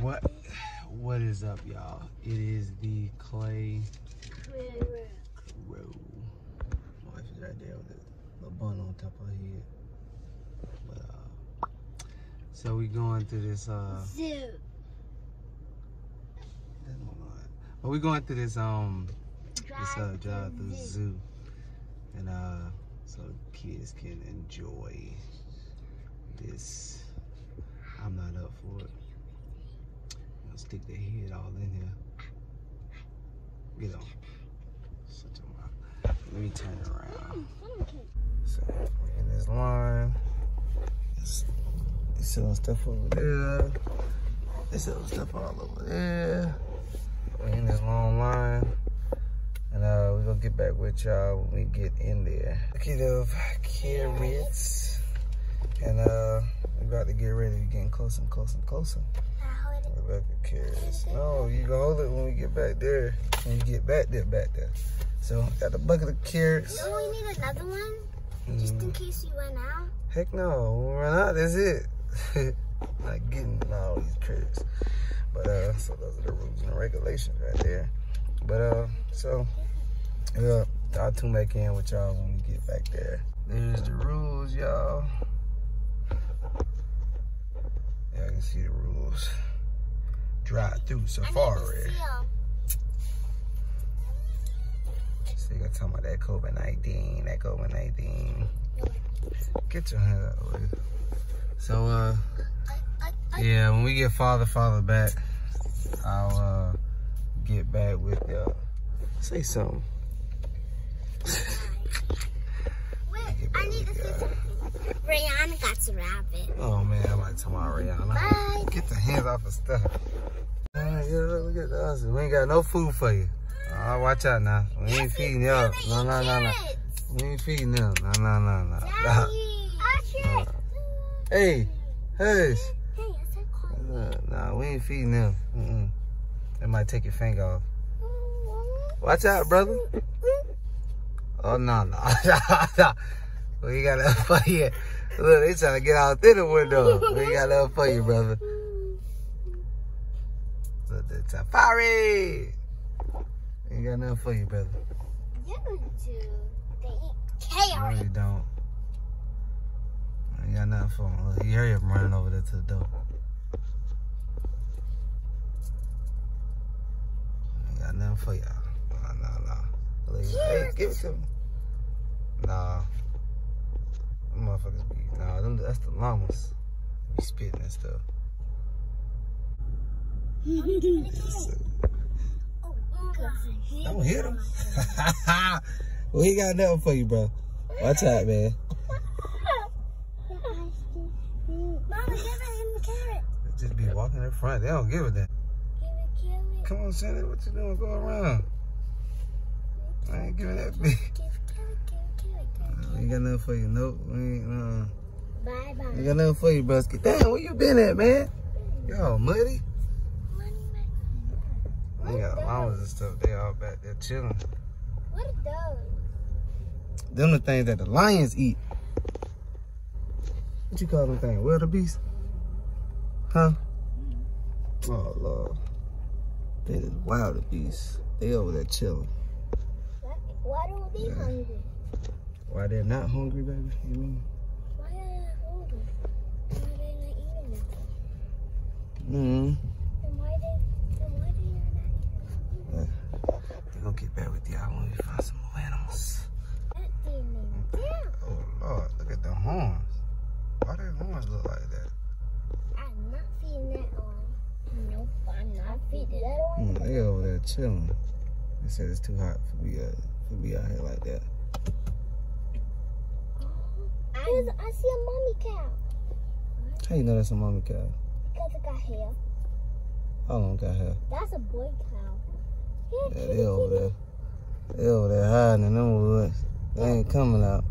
What what is up, y'all? It is the Clay Crew. My wife is right there with a little bun on top of her head. But uh so we going through this uh Zoo. line. But we going through this um this uh drive through zoo. And uh so kids can enjoy this. I'm not up for it. Stick their head all in here. A mouth. Let me turn around. So we're in this line. It's, it's selling stuff over there. They selling stuff all over there. We're in this long line. And uh, we're gonna get back with y'all when we get in there. Bucket of carrots. And uh, we're about to get ready. We're getting closer and closer and closer. Rebecca carrots. No, you can hold it when we get back there. When you get back there, back there. So, got the bucket of carrots. No, we need another one, just in case you run out. Heck no, we run out, that's it. Not getting all these carrots. But, uh, so those are the rules and regulations right there. But, uh, so, yeah, I'll tune back in with y'all when we get back there. There's the rules, y'all. Y'all can see the rules. Drive through I need to safari. So you got talking about that COVID-19, that COVID-19. Get your hand out of the way. So, uh, yeah, when we get father, father back, I'll, uh, get back with y'all. Say something. wait, I need to with something. Rihanna got to wrap it. Oh man, I'm like talking about Rihanna. Bye. Get the hands off of stuff. Uh, yeah, look at us. We ain't got no food for you. Uh, watch out now. We ain't feeding y'all. No, no, no, no. We ain't feeding them. No, no, no, no. Uh, Hey, hush. Hey, I said call. Uh, Nah, we ain't feeding them. Mm-mm. They might take your finger off. Watch out, brother. Oh, no, no. no. We got nothing for you. Look, they trying to get out through the window. We got nothing for you, brother. The safari. Ain't got nothing for you, brother. We do. They eat No, you don't. Ain't got nothing for him. Look, you hear him running over there to the door. Ain't got nothing for y'all. Nah, nah, nah. Look, hey, give it to me. Nah. Them motherfuckers be, nah, them, that's the llamas. Be spitting and stuff. Don't hit him. well, he got nothing for you, bro. Watch out, man. Mama, give him the carrot. Just be walking in front. They don't give a damn. It, give it. Come on, Sandy, what you doing? Go around. I ain't giving that big. Ain't got nothing for you. Nope. We ain't, uh, Bye bye. ain't got nothing for you, Brusky. Damn, where you been at, man? Y'all muddy? They got llamas and stuff. They all back there chilling. What are those? Them the things that the lions eat. What you call them things? Wildebeest? Huh? Oh, Lord. They the wildebeest. They over there chilling. Why don't they Yeah. hungry? Why they're not hungry, baby? You mean? Why are they hungry? Why are they not eating? Mm-hmm. Then why they? Then why they are not eating it? We're gonna get back with y'all when we find some more animals. That didn't even down. Oh Lord, look at the horns. Why their horns look like that? I'm not feeding that one. Nope, I'm not feeding that one. Mm, they over there chilling. They said it's too hot for me, uh, for me out here like that. I, I see a mommy cow How you know that's a mommy cow? because it got hair. How long got hair? That's a boy cow. Yeah, they over there. They over there hiding in them woods. They ain't coming out.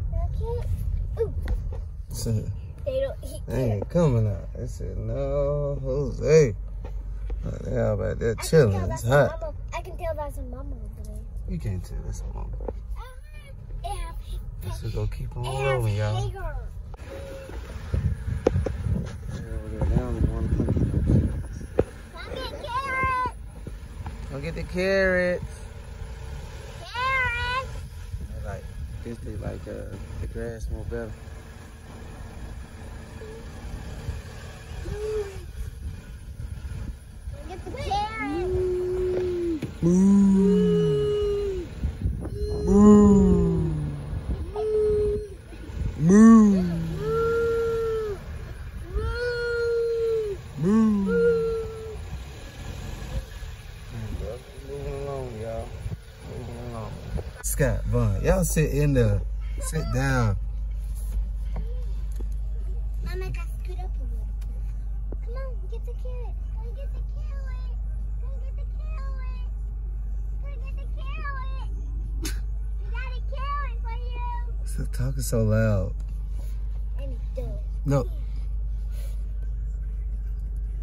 They don't they ain't coming out. They said, no, Jose. They all back there chilling. It's hot. mama. I can tell that's a mama over there. You can't tell that's a mama. Uh-huh. It have, Let's just go keep on rolling, y'all. hair. Over there down in one hundred. Huh? get the carrots. Carrots. Like this they like uh, the grass more better. Get the carrots. Moo. Moo. Moo. Moo. Moving along, y'all. Moving along. Scott Vaughn, y'all sit in there. Sit down. Mama, got scoot up a little. Come on, get the carrot. Go get the carrot. Go get the carrot. Go get the carrot. We got a carrot for you. Stop talking so loud. No.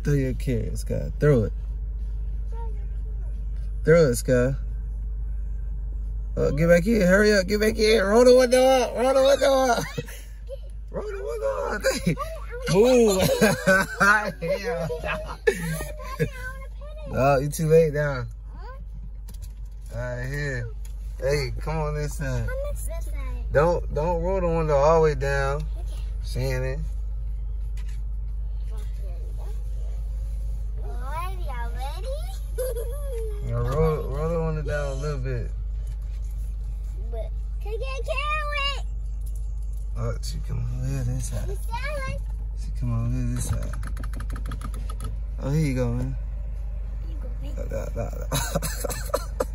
Throw your carrot, Scott. Throw it. Throw it, Sky. Oh, get back in. Hurry up. Get back in. Roll the window up. Roll the window up. Roll the window up. Move. no, you too late now. All right, here. Hey, come on this side. How much this side? Don't don't roll the window all the way down. Shannon. Alright, y'all ready? Now roll, roll the window down a little bit. But can I get a carrot? Oh, she come over this side. She come over this side. Oh, here you go, man. Here you go, man.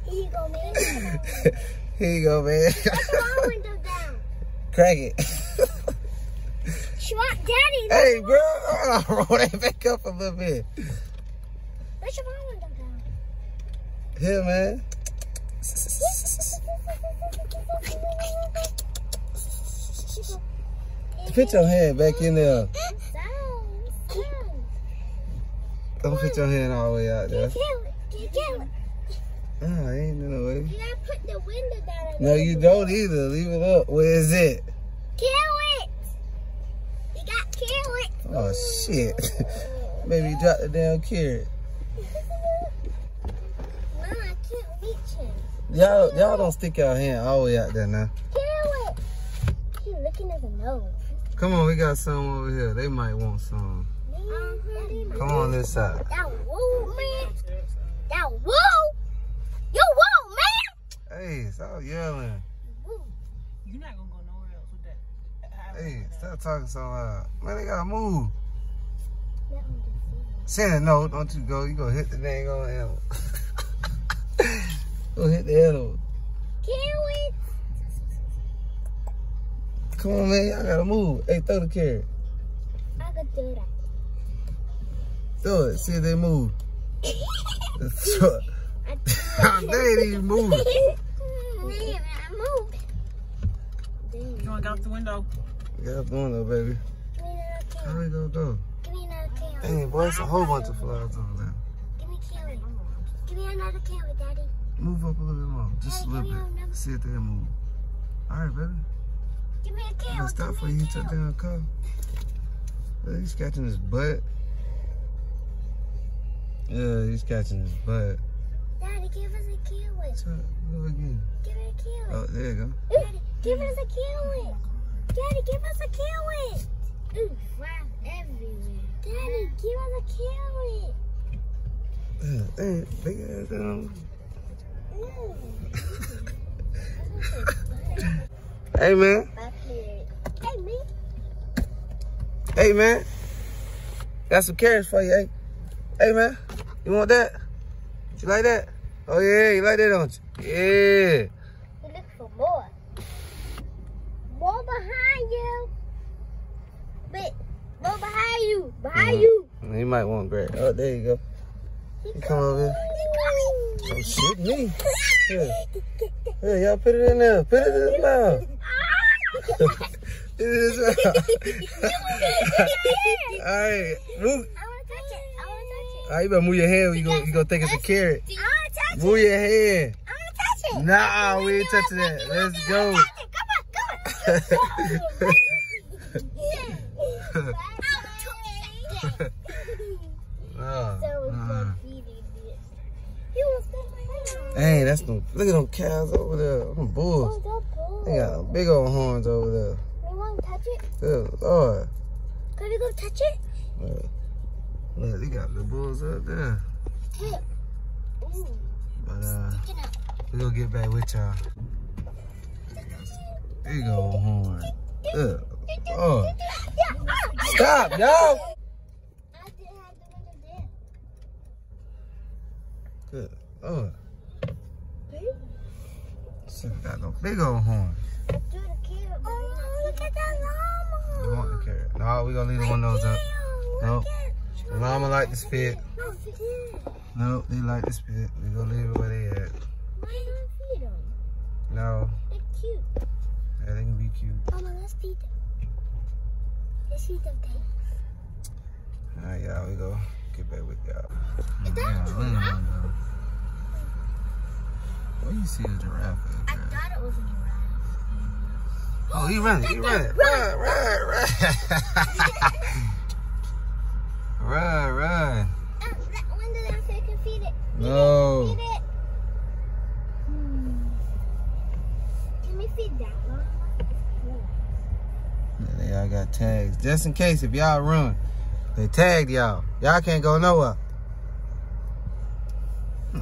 Here you go, man. here you go, man. Put my window down. Crack it. Schwat, Daddy. hey, bro. Roll that back up a little bit. Let's your my window down. Here, man. Put your hand back in there. Don't put your hand all the way out there. Oh, I ain't no way. You gotta put the window down. No, you don't either. Leave it up. Where is it? Carrot. You got carrot. Oh, shit. Baby, drop the damn carrot. I. Y'all, y'all don't stick your hand all the way out there now. Carrot. He's looking at the nose. Come on, we got some over here. They might want some. Come on this side. That woo, man. That woo. You woo, man. Hey, stop yelling. You're not gonna go nowhere else with that. Hey, stop talking so loud. Man, they gotta move. That one just Santa, no, don't you go. You gonna hit the dang on animal. go hit the animal. Come on, man. Y'all gotta move. Hey, throw the carrot. I could do that. Throw it. See if they move. Throw it. I they ain't even moving. Man, I moved. Damn. You wanna get out the window? Got going though, baby. Give me another How carrot. we gonna go? Give me another carrot. Dang, boy, it's a whole bunch of flies over there. Give me carrot. Give me another carrot, Daddy. Move up a little bit more. Just a little bit. See if they move. All right, baby. Give me a You gonna stop Give before you a hit your carrot. car. Look, he's catching his butt. Yeah, he's catching his butt. Daddy, give us a carrot. Try, go again. Give me a carrot. Oh, there you go. Daddy, give us a carrot. Daddy, give us a carrot. Ooh, flies everywhere. Daddy, give us a carrot. Yeah, Dang, big ass down. Ooh. Hey, man. Hey, me. Hey, man. Got some carrots for you, hey. Hey, man. You want that? You like that? Oh, yeah, you like that, don't you? Yeah. We look for more. More behind you. Wait, more behind you. Behind Mhm. you. You might want grab. Oh, there you go. He You come over here. He Oh, shit, me. Yeah, y'all put it in there. Put it in his mouth. Put it in his mouth. All right. Move. I want to touch it. I want to touch All right, you better move your hand. You go, you gonna think it's a carrot. I want to touch Move it. your hand. I want to touch it. Nah, we ain't touching that. Let's go. Come on, come on. Oh, So it's like feeding this. You want to spend my Hey, that's them. Look at them cows over there. Them bulls. Oh, They got big old horns over there. We want to touch it? Good lord. Can we go touch it? Look, look, they got the bulls up there. Ooh, But uh, we gonna get back with y'all. Big old horn. Oh, ah, ah. stop, y'all. I didn't have the window there. Good lord. Hey. Got no big old horn. Carrot. Oh, look at that We llama. want the carrot. No, we gonna leave one of those up. Nope. The llama like to spit. Nope, they like to spit. We gonna leave it where they at. Why not feed them? No, They're cute. yeah, they can be cute. Mama, let's feed them. Let's feed them, babe. All right, y'all, we go get back with y'all. Is that Yeah, a look at giraffe? one, though. Where you see a giraffe I thought it was a giraffe. Oh, he running, he running. Run, run, run. run, run. That window down so you can feed it. Feed No. It, feed it. Hmm. Can we feed that one? Yeah, They all got tags. Just in case if y'all run, they tagged y'all. Y'all can't go nowhere. Hmm.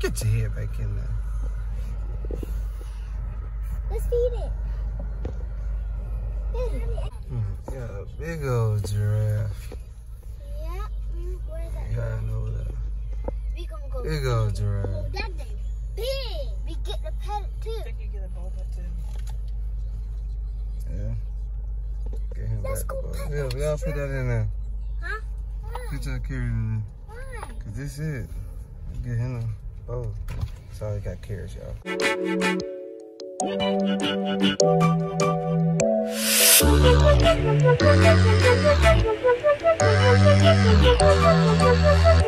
Get your head back in there. Let's feed it. Feed it. Hmm. Yeah, a big old giraffe. Yeah. Where is that? Yeah, I know that. We gonna go. Big old Oh, giraffe. that thing big. We get the pet I too. think you get a bowl too. Yeah. Get him Let's back go above. pet Yeah, we gotta put that in there. Huh? Why? Put your carrot in Why? Cause this it. Get him a Oh, sorry, got cares, y'all.